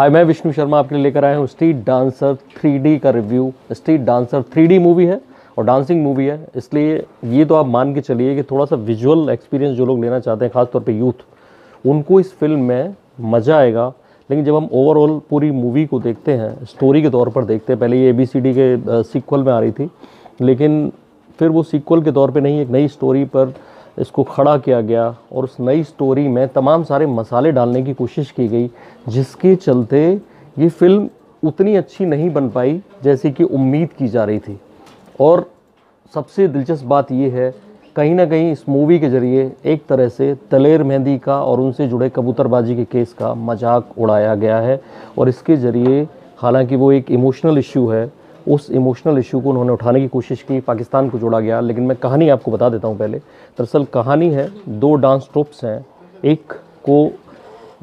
हाय, मैं विष्णु शर्मा आपके लिए लेकर आया हूँ स्ट्रीट डांसर 3D का review. Street dancer 3D movie है और डांसिंग मूवी है। इसलिए ये तो आप मान के चलिए कि थोड़ा सा विजुअल एक्सपीरियंस जो लोग लेना चाहते हैं, खासतौर पे यूथ उनको इस फ़िल्म में मज़ा आएगा। लेकिन जब हम ओवरऑल पूरी मूवी को देखते हैं स्टोरी के तौर पर देखते हैं, पहले ये ए बी सी डी के सीक्वल में आ रही थी, लेकिन फिर वो सीक्वल के तौर पे नहीं, एक नई स्टोरी पर इसको खड़ा किया गया और उस नई स्टोरी में तमाम सारे मसाले डालने की कोशिश की गई, जिसके चलते ये फ़िल्म उतनी अच्छी नहीं बन पाई जैसे कि उम्मीद की जा रही थी। और सबसे दिलचस्प बात ये है, कहीं ना कहीं इस मूवी के ज़रिए एक तरह से तलेर मेहंदी का और उनसे जुड़े कबूतरबाजी के केस का मज़ाक उड़ाया गया है और इसके ज़रिए हालाँकि वो एक इमोशनल इशू है उस इमोशनल इशू को उन्होंने उठाने की कोशिश की, पाकिस्तान को जोड़ा गया। लेकिन मैं कहानी आपको बता देता हूँ पहले। दरअसल कहानी है, दो डांस ट्रुप्स हैं। एक को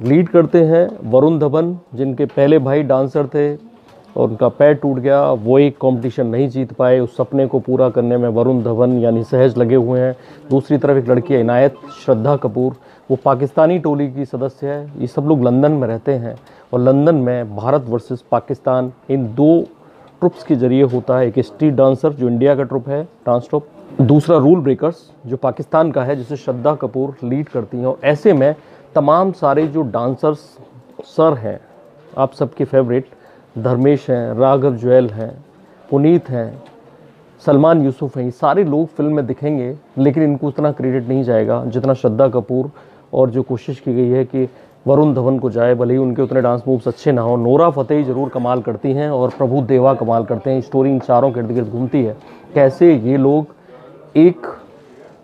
लीड करते हैं वरुण धवन, जिनके पहले भाई डांसर थे और उनका पैर टूट गया। वो एक कंपटीशन नहीं जीत पाए। उस सपने को पूरा करने में वरुण धवन यानी सहज लगे हुए हैं। दूसरी तरफ़ एक लड़की है, इनायत श्रद्धा कपूर। वो पाकिस्तानी टोली की सदस्य है। ये सब लोग लंदन में रहते हैं और लंदन में भारत वर्सेस पाकिस्तान इन दो ट्रुप्स के ज़रिए होता है। एक स्ट्रीट डांसर जो इंडिया का ट्रुप है, डांस ट्रुप। दूसरा, रूल ब्रेकर्स जो पाकिस्तान का है, जिसे श्रद्धा कपूर लीड करती हैं। और ऐसे में तमाम सारे जो डांसर्स सर हैं, आप सबके फेवरेट, धर्मेश हैं, राघव जुएल हैं, पुनीत हैं, सलमान यूसुफ हैं सारे लोग फ़िल्म में दिखेंगे, लेकिन इनको उतना क्रेडिट नहीं जाएगा जितना श्रद्धा कपूर और जो कोशिश की गई है कि वरुण धवन को जाए, भले ही उनके उतने डांस मूव्स अच्छे ना हो। नोरा फतेही ज़रूर कमाल करती हैं और प्रभु देवा कमाल करते हैं। स्टोरी इन चारों के इर्द गिर्द घूमती है। कैसे ये लोग एक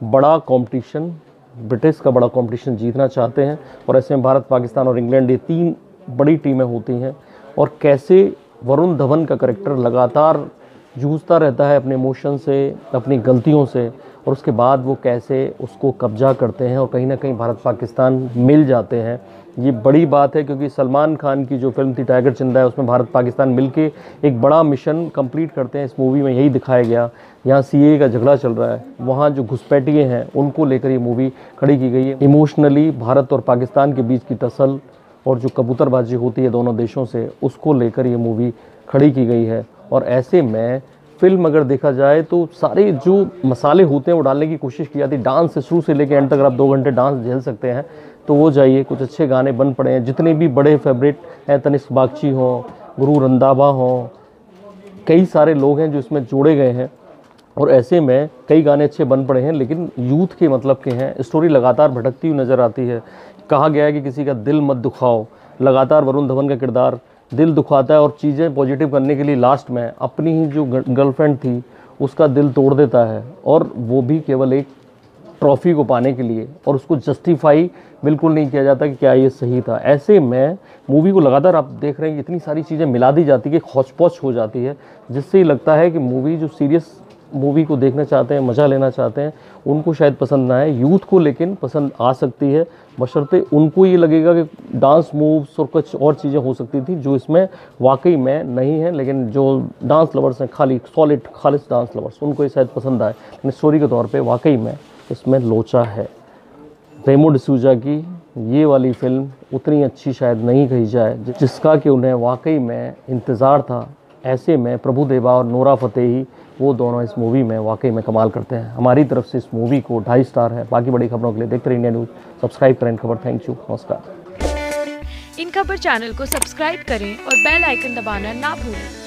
बड़ा कंपटीशन ब्रिटिश का बड़ा कंपटीशन जीतना चाहते हैं और ऐसे में भारत, पाकिस्तान और इंग्लैंड ये तीन बड़ी टीमें होती हैं। और कैसे वरुण धवन का करेक्टर लगातार जूझता रहता है अपने इमोशन से, अपनी गलतियों से, और उसके बाद वो कैसे उसको कब्जा करते हैं और कहीं ना कहीं भारत पाकिस्तान मिल जाते हैं। ये बड़ी बात है क्योंकि सलमान खान की जो फ़िल्म थी टाइगर चिंदा है उसमें भारत पाकिस्तान मिलके एक बड़ा मिशन कंप्लीट करते हैं। इस मूवी में यही दिखाया गया। यहाँ सी का झगड़ा चल रहा है। वहाँ जो घुसपैठिए हैं, उनको लेकर ये मूवी खड़ी की गई है। इमोशनली भारत और पाकिस्तान के बीच की टसल और जो कबूतरबाजी होती है दोनों देशों से, उसको लेकर ये मूवी खड़ी की गई है। और ऐसे में फ़िल्म अगर देखा जाए तो सारे जो मसाले होते हैं वो डालने की कोशिश की जाती है। डांस से शुरू से लेकर एंड तक अगर आप दो घंटे डांस झेल सकते हैं तो वो जाइए, कुछ अच्छे गाने बन पड़े हैं। जितने भी बड़े फेवरेट हैं तनिष्क बागची हों, गुरु रंधावा हों, कई सारे लोग हैं जो इसमें जोड़े गए हैं। और ऐसे में कई गाने अच्छे बन पड़े हैं, लेकिन यूथ के मतलब के हैं। स्टोरी लगातार भटकती हुई नज़र आती है। कहा गया है कि किसी का दिल मत दुखाओ। लगातार वरुण धवन का किरदार दिल दुखाता है और चीज़ें पॉजिटिव करने के लिए लास्ट में अपनी ही जो गर्लफ्रेंड थी, उसका दिल तोड़ देता है और वो भी केवल एक ट्रॉफी को पाने के लिए और उसको जस्टिफाई बिल्कुल नहीं किया जाता कि क्या ये सही था। ऐसे में मूवी को लगातार आप देख रहे हैं, इतनी सारी चीज़ें मिला दी जाती है हौच हो जाती है, जिससे ये लगता है कि मूवी जो सीरियस मूवी को देखना चाहते हैं, मज़ा लेना चाहते हैं, उनको शायद पसंद ना आए। यूथ को लेकिन पसंद आ सकती है। बशर्ते उनको ये लगेगा कि डांस मूव्स और कुछ और चीज़ें हो सकती थी जो इसमें वाकई में नहीं है, लेकिन जो डांस लवर्स हैं, खाली सॉलिड खालिश डांस लवर्स उनको ये शायद पसंद आए। लेकिन स्टोरी के तौर पर वाकई में इसमें लोचा है। रेमो डिसूजा की ये वाली फ़िल्म उतनी अच्छी शायद नहीं कही जाए जिसका कि उन्हें वाकई में इंतज़ार था। ऐसे में प्रभु देवा और नोरा फतेही वो दोनों इस मूवी में वाकई में कमाल करते हैं। हमारी तरफ़ से इस मूवी को ढाई स्टार है। बाकी बड़ी खबरों के लिए देखते रहिए इंडिया न्यूज़ सब्सक्राइब करें खबर। थैंक यू नमस्कार। इन खबर चैनल को सब्सक्राइब करें और बेल आइकन दबाना ना भूलें।